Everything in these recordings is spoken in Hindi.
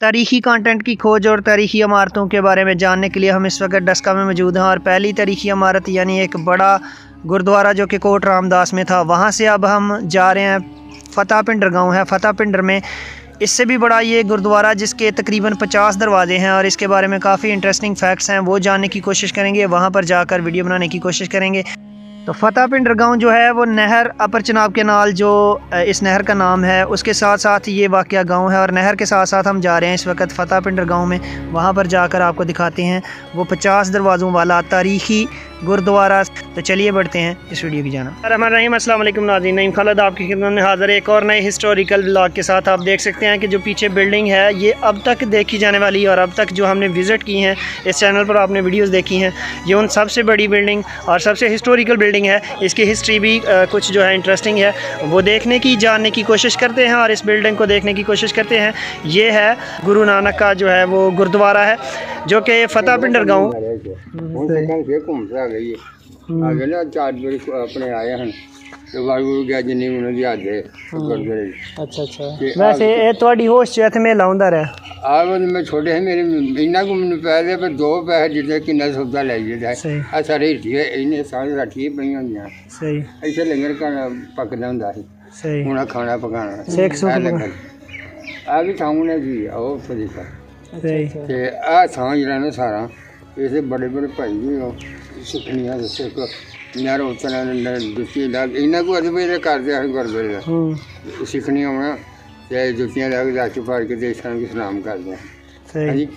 तारीख़ी कंटेंट की खोज और तारीख़ी इमारतों के बारे में जानने के लिए हम इस वक्त डस्का में मौजूद हैं और पहली तारीख़ी इमारत यानी एक बड़ा गुरुद्वारा जो कि कोट रामदास में था, वहाँ से अब हम जा रहे हैं फ़तेह पिंडर गाँव है। फ़तेह पिंडर में इससे भी बड़ा ये गुरुद्वारा जिसके तकरीबन 50 दरवाजे हैं और इसके बारे में काफ़ी इंटरेस्टिंग फैक्ट्स हैं, वो जानने की कोशिश करेंगे, वहाँ पर जाकर वीडियो बनाने की कोशिश करेंगे। तो फ़तेह पिंडर गाँव जो है वो नहर अपर चनाब के नाल जो इस नहर का नाम है, उसके साथ साथ ये वाक़ गाँव है और नहर के साथ साथ हम जा रहे हैं इस वक्त फ़तेह पिंडर गाँव में। वहाँ पर जाकर आपको दिखाते हैं वो पचास दरवाज़ों वाला तारीख़ी गुरुद्वारा। तो चलिए बढ़ते हैं इस वीडियो की जाना। रहमान रहीम, अस्सलाम वालेकुम नईम खालद, आपकी खिदमत में हाज़िर एक और नए हिस्टोरिकल ब्लॉग के साथ। आप देख सकते हैं कि जो पीछे बिल्डिंग है, ये अब तक देखी जाने वाली और अब तक जो हमने विज़िट की हैं, इस चैनल पर आपने वीडियोज़ देखी हैं। ये उन सबसे बड़ी बिल्डिंग और सबसे हिस्टोरिकल बिल्डिंग बिल्डिंग है। इसकी हिस्ट्री भी कुछ जो है इंटरेस्टिंग है। वो देखने की जानने की कोशिश करते हैं और इस बिल्डिंग को देखने की कोशिश करते हैं। ये है गुरु नानक का जो है वो गुरुद्वारा है जो कि फतेह पिंडर हम्म, हम्म। गाँव अपने आए हैं। ਤੇ ਵਾਹਿਗੁਰੂ ਗਿਆ ਜਿੰਨੀ ਉਹਨਾਂ ਦੀ ਹੱਦ ਹੈ ਅੱਛਾ ਅੱਛਾ। ਵੈਸੇ ਇਹ ਤੁਹਾਡੀ ਹੋਸ਼ 'ਚ ਮੇਲਾ ਹੁੰਦਾ ਰਿਹਾ? ਆਹ ਮੈਂ ਛੋਟੇ ਹੈ ਮੇਰੇ ਇੰਨਾ ਕੁ ਮੈਨੂੰ ਪੈ ਗਿਆ ਪਰ ਦੋ ਪੈਸੇ ਜਿੱਦੇ ਕਿੰਨਾ ਸੌਦਾ ਲੈ ਜਿੱਦਾ ਆ ਸਾਰੇ ਢੀਏ ਇਹਨੇ ਸਾਰੇ ਰੱਖੀਏ ਪਈਆਂ ਹੁੰਦੀਆਂ ਸਹੀ। ਇੱਥੇ ਲੰਗਰ ਖਾਣਾ ਪੱਕਦਾ ਹੁੰਦਾ ਸੀ। ਸਹੀ। ਹੁਣ ਖਾਣਾ ਪਕਾਣਾ ਸੇਕ ਆ ਵੀ ਥਾਂ ਨੇ ਜੀ ਆ ਉਹ ਫਰੀਕਾ ਸਹੀ। ਤੇ ਆ ਥਾਂ ਜਿਹੜਾ ਸਾਰਾ ਇਸੇ ਬੜੇ ਬੜੇ ਭਾਈ ਜੀ ਸਿੱਖਣੀਆਂ ਦੇ ਸਿੱਖ ਨਰ ਉਤਰਾਂ ਨੇ ਦੁੱਤੀ ਦਾ ਇਹਨਾਂ ਕੋ ਅਜੇ ਮੇਰੇ ਕਰਦੇ ਆ ਗੁਰਦੁਆਰੇ ਦਾ। ਹੂੰ। ਸਿੱਖਣੀਆਂ ਹੋਣਾ ਤੇ ਜੁੱਤੀਆਂ ਲਾ ਕੇ ਰੱਖ ਪਾੜ ਕੇ ਦੇਸ਼ਾਂ ਨੂੰ ਸਲਾਮ ਕਰਦੇ ਆ। ਸਹੀ। ਹਾਂਜੀ।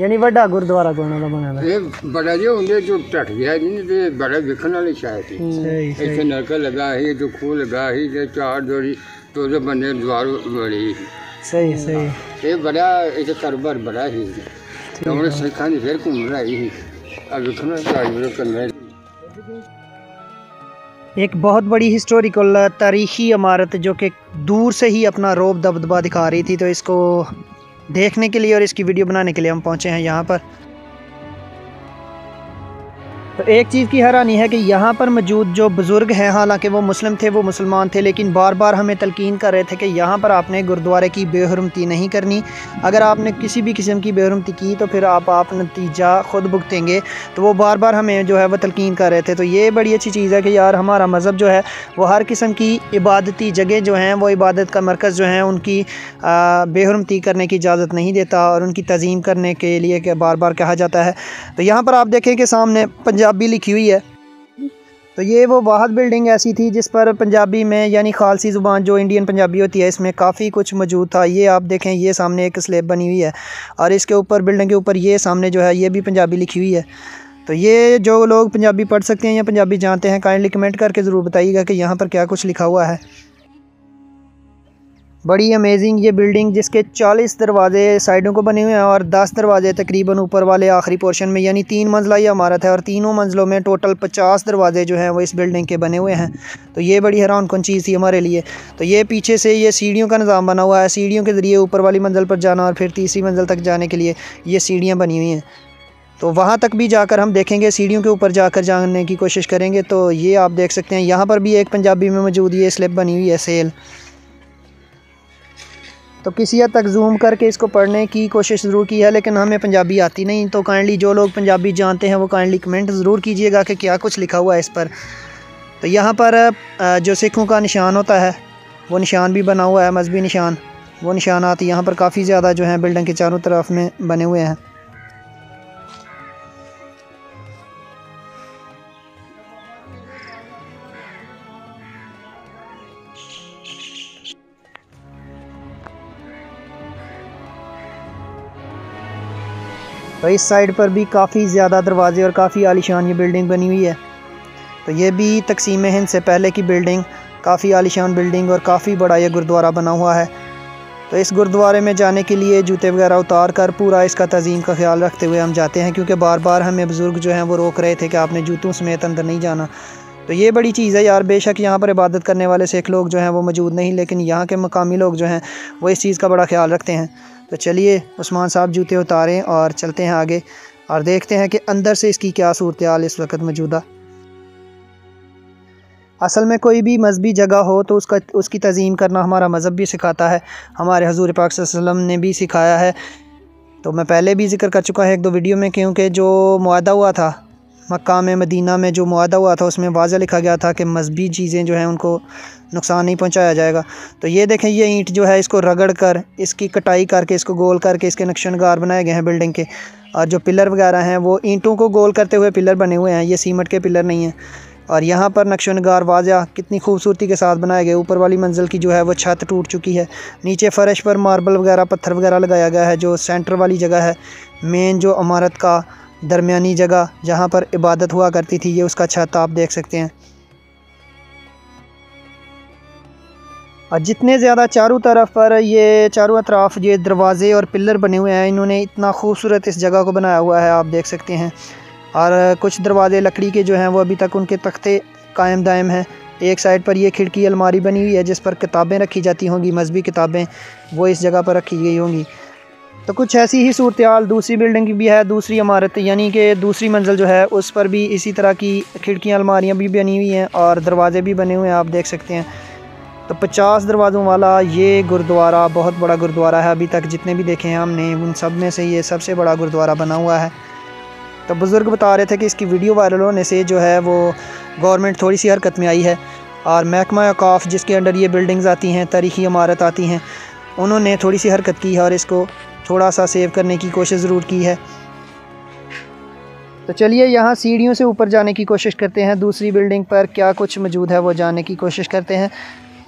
ਯਾਨੀ ਵੱਡਾ ਗੁਰਦੁਆਰਾ ਕੋਣਾ ਦਾ ਬਣਿਆ ਦਾ ਇਹ ਬੜਾ ਜਿਹਾ ਹੁੰਦੇ ਜੋ ਟੱਟ ਗਿਆ ਜੀ ਨਹੀਂ ਤੇ ਬੜਾ ਵੇਖਣ ਵਾਲੀ ਸ਼ਾਇਦ ਸੀ। ਸਹੀ ਇੱਥੇ ਸਹੀ ਨਲਕਾ ਲੱਗਾ ਸੀ ਜੋ ਖੂਹ ਲੱਗਾ ਸੀ ਤੇ ਚਾਰ ਜੋੜੀ ਤੋਦੇ ਬੰਦੇ ਦਵਾਰ ਬੜੀ ਸੀ। ਸਹੀ ਸਹੀ। ਇਹ ਬੜਾ ਇਹ ਕਾਰੋਬਾਰ ਬੜਾ ਸੀ। ਤੇ ਹੁਣ ਸਿੱਖਾਂ ਦੀ ਫਿਰ ਘੁੰਮ ਰਹੀ ਸੀ। ਆ ਵੇਖਣਾ ਕਾਰੋਬਾਰ ਕਰਨਾ एक बहुत बड़ी हिस्टोरिकल तारीख़ी इमारत जो कि दूर से ही अपना रोब दबदबा दिखा रही थी तो इसको देखने के लिए और इसकी वीडियो बनाने के लिए हम पहुँचे हैं यहाँ पर। तो एक चीज़ की हैरानी है कि यहाँ पर मौजूद जो बुज़ुर्ग हैं, हालाँकि वो मुस्लिम थे, वो मुसलमान थे, लेकिन बार बार हमें तलकिन कर रहे थे कि यहाँ पर आपने गुरुद्वारे की बेहरमती नहीं करनी। अगर आपने किसी भी किस्म की बेहरमती की तो फिर आप आप नतीजा ख़ुद भुगतेंगे। तो वो बार बार हमें जो है वह तलकिन कर रहे थे। तो ये बड़ी अच्छी चीज़ है कि यार हमारा मज़हब जो है, वो हर किस्म की इबादती जगह जो हैं, वो इबादत का मरकज़ जो है, उनकी बेहरमती करने की इजाज़त नहीं देता और उनकी तज़ीम करने के लिए बार बार कहा जाता है। तो यहाँ पर आप देखें कि सामने पंजाबी लिखी हुई है। तो ये वो वाहद बिल्डिंग ऐसी थी जिस पर पंजाबी में, यानी खालसी ज़ुबान जो इंडियन पंजाबी होती है, इसमें काफ़ी कुछ मौजूद था। ये आप देखें, ये सामने एक स्लेब बनी हुई है और इसके ऊपर, बिल्डिंग के ऊपर ये सामने जो है, ये भी पंजाबी लिखी हुई है। तो ये जो लोग पंजाबी पढ़ सकते हैं या पंजाबी जानते हैं काइंडली कमेंट करके ज़रूर बताइएगा कि यहाँ पर क्या कुछ लिखा हुआ है। बड़ी अमेजिंग ये बिल्डिंग जिसके 40 दरवाजे साइडों को बने हुए हैं और 10 दरवाजे तकरीबन ऊपर वाले आखिरी पोर्शन में, यानी तीन मंजिला ये इमारत है और तीनों मंजिलों में टोटल 50 दरवाजे जो हैं वो इस बिल्डिंग के बने हुए हैं। तो ये बड़ी हैरान कौन चीज़ थी हमारे लिए। तो ये पीछे से ये सीढ़ियों का निज़ाम बना हुआ है, सीढ़ियों के ज़रिए ऊपर वाली मंजिल पर जाना और फिर तीसरी मंजिल तक जाने के लिए ये सीढ़ियाँ बनी हुई हैं। तो वहाँ तक भी जाकर हम देखेंगे, सीढ़ियों के ऊपर जाकर जानने की कोशिश करेंगे। तो ये आप देख सकते हैं, यहाँ पर भी एक पंजाबी में मौजूद ये स्लिप बनी हुई है सेल तो किसी हद तक जूम करके इसको पढ़ने की कोशिश ज़रूर की है, लेकिन हमें पंजाबी आती नहीं। तो काइंडली जो लोग पंजाबी जानते हैं, वो काइंडली कमेंट ज़रूर कीजिएगा कि क्या कुछ लिखा हुआ है इस पर। तो यहाँ पर जो सिखों का निशान होता है, वो निशान भी बना हुआ है, मजहबी निशान। वो निशानात यहाँ पर काफ़ी ज़्यादा जो हैं, बिल्डिंग के चारों तरफ़ में बने हुए हैं। तो इस साइड पर भी काफ़ी ज़्यादा दरवाज़े और काफ़ी आलिशान ये बिल्डिंग बनी हुई है। तो ये भी तकसीम हिंद से पहले की बिल्डिंग, काफ़ी आलिशान बिल्डिंग और काफ़ी बड़ा ये गुरुद्वारा बना हुआ है। तो इस गुरुद्वारे में जाने के लिए जूते वगैरह उतार कर पूरा इसका तज़ीम का ख्याल रखते हुए हम जाते हैं, क्योंकि बार बार हमें बुज़ुर्ग जो हैं वो रोक रहे थे कि आपने जूतों समेत अंदर नहीं जाना। तो ये बड़ी चीज़ है यार, बेशक यहाँ पर इबादत करने वाले सिख लोग जो हैं वो मौजूद नहीं, लेकिन यहाँ के मकामी लोग जो हैं वो इस चीज़ का बड़ा ख्याल रखते हैं। तो चलिए उस्मान साहब जूते उतारें और चलते हैं आगे और देखते हैं कि अंदर से इसकी क्या सूरत हाल इस वक्त मौजूदा। असल में कोई भी मजहबी जगह हो तो उसका, उसकी तज़ीम करना हमारा मज़हब भी सिखाता है। हमारे हजूर पाक वसल्लम ने भी सिखाया है। तो मैं पहले भी ज़िक्र कर चुका है एक दो वीडियो में, क्योंकि जो मुआदा हुआ था मक्का में, मदीना में जो मुआदा हुआ था, उसमें वाज़ लिखा गया था कि मजहबी चीज़ें जो हैं उनको नुकसान नहीं पहुँचाया जाएगा। तो ये देखें, ये ईंट जो है, इसको रगड़ कर, इसकी कटाई करके, इसको गोल करके, इसके नक्शनगार बनाए गए हैं बिल्डिंग के। और जो पिलर वगैरह हैं, वो ईंटों को गोल करते हुए पिलर बने हुए हैं, ये सीमट के पिलर नहीं हैं। और यहाँ पर नक्श नगार वाजा कितनी खूबसूरती के साथ बनाए गए। ऊपर वाली मंजिल की जो है, वो छत टूट चुकी है। नीचे फ़र्श पर मार्बल वगैरह, पत्थर वगैरह लगाया गया है, जो सेंटर वाली जगह है। मेन जो इमारत का दरमियानी जगह जहाँ पर इबादत हुआ करती थी, ये उसका छत आप देख सकते हैं। और जितने ज़्यादा चारों तरफ़ पर ये चारों अतराफ़ ये दरवाज़े और पिलर बने हुए हैं, इन्होंने इतना खूबसूरत इस जगह को बनाया हुआ है, आप देख सकते हैं। और कुछ दरवाज़े लकड़ी के जो हैं, वो अभी तक उनके तख्ते कायम दायम हैं। एक साइड पर ये खिड़की अलमारी बनी हुई है, जिस पर किताबें रखी जाती होंगी, मजहबी किताबें, वो इस जगह पर रखी गई होंगी। तो कुछ ऐसी ही सूरत हाल, दूसरी बिल्डिंग की भी है, दूसरी इमारत, यानी कि दूसरी मंजिल जो है, उस पर भी इसी तरह की खिड़कियाँ, अलमारियाँ भी बनी हुई हैं और दरवाज़े भी बने हुए हैं, आप देख सकते हैं। तो पचास दरवाज़ों वाला ये गुरुद्वारा, बहुत बड़ा गुरुद्वारा है अभी तक, जितने भी देखे हैं हमने, उन सब में से ये सबसे बड़ा गुरुद्वारा बना हुआ है। तो बुज़ुर्ग बता रहे थे कि इसकी वीडियो वायरल होने से जो है, वो गवर्नमेंट थोड़ी सी हरकत में आई है और महकमा अकाफ जिसके अंडर ये बिल्डिंग्स आती हैं तारीखी इमारत आती हैं, उन्होंने थोड़ी सी हरकत की है और इसको थोड़ा सा सेव करने की कोशिश ज़रूर की है। तो चलिए यहाँ सीढ़ियों से ऊपर जाने की कोशिश करते हैं। दूसरी बिल्डिंग पर क्या कुछ मौजूद है वो जाने की कोशिश करते हैं।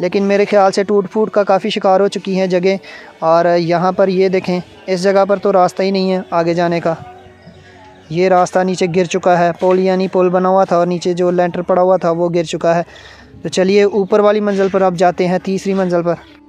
लेकिन मेरे ख्याल से टूट फूट का काफ़ी शिकार हो चुकी है जगह। और यहाँ पर ये देखें, इस जगह पर तो रास्ता ही नहीं है आगे जाने का। ये रास्ता नीचे गिर चुका है। पोल यानी पोल बना हुआ था और नीचे जो लेंटर पड़ा हुआ था वो गिर चुका है। तो चलिए ऊपर वाली मंजिल पर अब जाते हैं, तीसरी मंजिल पर।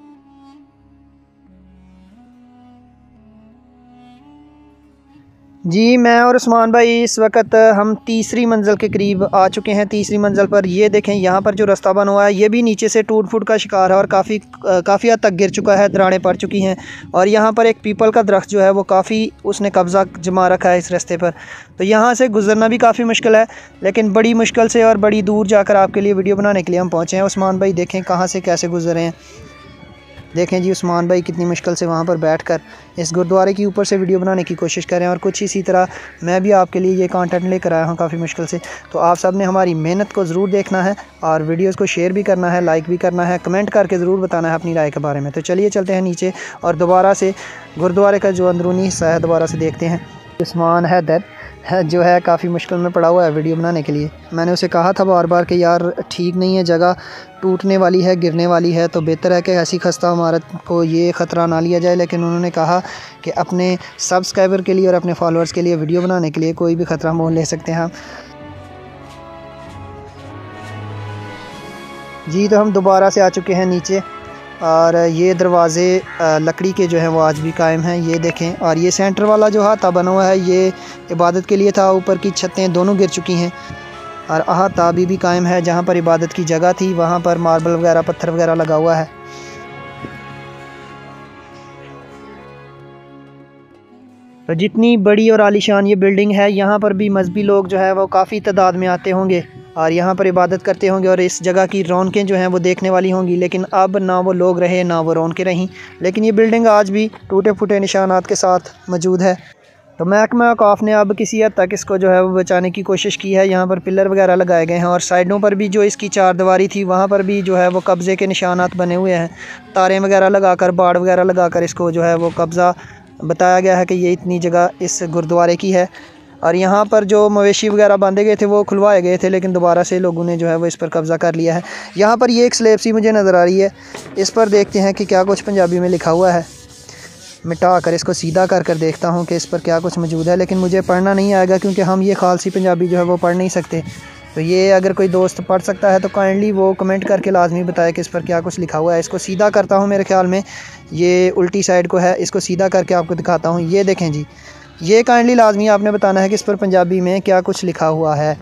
जी, मैं और उस्मान भाई इस वक्त हम तीसरी मंजिल के करीब आ चुके हैं। तीसरी मंजिल पर ये देखें, यहाँ पर जो रास्ता बना हुआ है, ये भी नीचे से टूट फूट का शिकार है और काफ़ी काफ़ी हद तक गिर चुका है दराड़ें पड़ चुकी हैं। और यहाँ पर एक पीपल का दरख्त जो है, वो काफ़ी उसने कब्ज़ा जमा रखा है इस रास्ते पर। तो यहाँ से गुजरना भी काफ़ी मुश्किल है, लेकिन बड़ी मुश्किल से और बड़ी दूर जाकर आपके लिए वीडियो बनाने के लिए हम पहुँचे हैं। उस्मान भाई, देखें कहाँ से कैसे गुजरे हैं। देखें जी उस्मान भाई, कितनी मुश्किल से वहाँ पर बैठ कर इस गुरुद्वारे के ऊपर से वीडियो बनाने की कोशिश करें और कुछ इसी तरह मैं भी आपके लिए ये कंटेंट लेकर आया हूँ काफ़ी मुश्किल से। तो आप सबने हमारी मेहनत को ज़रूर देखना है और वीडियोज़ को शेयर भी करना है लाइक भी करना है कमेंट करके ज़रूर बताना है अपनी राय के बारे में। तो चलिए चलते हैं नीचे और दोबारा से गुरुद्वारे का जो अंदरूनी हिस्सा है दोबारा से देखते हैं। उस्मान हैदर जो है काफ़ी मुश्किल में पड़ा हुआ है वीडियो बनाने के लिए। मैंने उसे कहा था बार बार कि यार, ठीक नहीं है, जगह टूटने वाली है, गिरने वाली है तो बेहतर है कि ऐसी खस्ता इमारत को ये ख़तरा ना लिया जाए। लेकिन उन्होंने कहा कि अपने सब्सक्राइबर के लिए और अपने फॉलोअर्स के लिए वीडियो बनाने के लिए कोई भी ख़तरा मोल ले सकते हैं जी तो हम दोबारा से आ चुके हैं नीचे। और ये दरवाज़े लकड़ी के जो हैं वो आज भी कायम हैं, ये देखें। और ये सेंटर वाला जो हाथा बना हुआ है, ये इबादत के लिए था, ऊपर की छतें दोनों गिर चुकी हैं। और अहाता अभी भी कायम है, जहाँ पर इबादत की जगह थी, वहाँ पर मार्बल वगैरह, पत्थर वगैरह लगा हुआ है। जितनी बड़ी और आलिशान ये बिल्डिंग है, यहाँ पर भी मजहबी लोग जो है वो काफ़ी तादाद में आते होंगे। और यहाँ पर इबादत करते होंगे और इस जगह की रौनकें जो हैं वो देखने वाली होंगी। लेकिन अब ना वो लोग रहे, ना वो रौनकें रहीं। लेकिन ये बिल्डिंग आज भी टूटे फूटे निशानात के साथ मौजूद है। तो महकमा औकाफ ने अब किसी हद तक इसको जो है वो बचाने की कोशिश की है। यहाँ पर पिलर वगैरह लगाए गए हैं और साइडों पर भी जो इसकी चार दीवारी थी, वहाँ पर भी जो है वो कब्ज़े के निशानात बने हुए हैं। तारें वगैरह लगाकर बाड़ वगैरह लगाकर इसको जो है वो कब्ज़ा, बताया गया है कि ये इतनी जगह इस गुरुद्वारे की है। और यहाँ पर जो मवेशी वगैरह बांधे गए थे, वो खुलवाए गए थे, लेकिन दोबारा से लोगों ने जो है वो इस पर कब्ज़ा कर लिया है। यहाँ पर ये एक स्लेब सी मुझे नज़र आ रही है। इस पर देखते हैं कि क्या कुछ पंजाबी में लिखा हुआ है। मिटा कर इसको सीधा कर कर देखता हूँ कि इस पर क्या कुछ मौजूद है, लेकिन मुझे पढ़ना नहीं आएगा क्योंकि हम ये खालसी पंजाबी जो है वो पढ़ नहीं सकते। तो ये अगर कोई दोस्त पढ़ सकता है तो काइंडली वो कमेंट करके लाजमी बताए कि इस पर क्या कुछ लिखा हुआ है। इसको सीधा करता हूँ मेरे ख्याल में। ये उल्टी साइड को है, इसको सीधा करके आपको दिखाता हूँ। ये देखें जी। ये काइंडली लाजमी आपने बताना है कि इस पर पंजाबी में क्या कुछ लिखा हुआ है।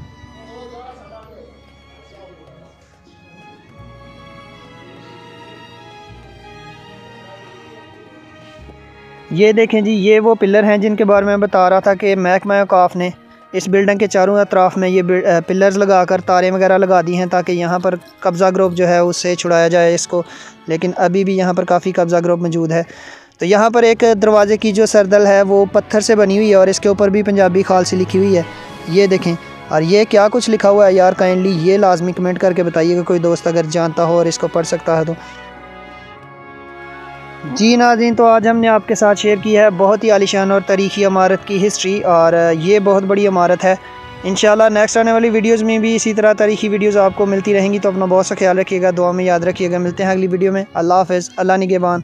ये देखें जी, ये वो पिलर हैं जिनके बारे में बता रहा था कि महकमा काफ ने इस बिल्डिंग के चारों अतराफ में ये पिलर्स लगा कर तारें वगैरह लगा दी हैं ताकि यहाँ पर कब्ज़ा ग्रुप जो है उससे छुड़ाया जाए इसको, लेकिन अभी भी यहाँ पर काफ़ी कब्ज़ा ग्रुप मौजूद है। तो यहाँ पर एक दरवाज़े की जो सरदल है वो पत्थर से बनी हुई है और इसके ऊपर भी पंजाबी खालसी लिखी हुई है। ये देखें, और ये क्या कुछ लिखा हुआ है यार काइंडली ये लाजमी कमेंट करके बताइएगा कोई दोस्त अगर जानता हो और इसको पढ़ सकता है तो। जी नाजीन तो आज हमने आपके साथ शेयर की है बहुत ही आलिशान और तारीखी इमारत की हिस्ट्री और ये बहुत बड़ी इमारत है। इन नेक्स्ट आने वाली वीडियोज़ में भी इसी तरह तारीखी वीडियोज़ आपको मिलती रहेंगी तो अपना बहुत सा ख्याल रखिएगा, दुआ में याद रखिएगा। मिलते हैं अगली वीडियो में। अल्लाह हाफ़ अल्लाह निगेबान।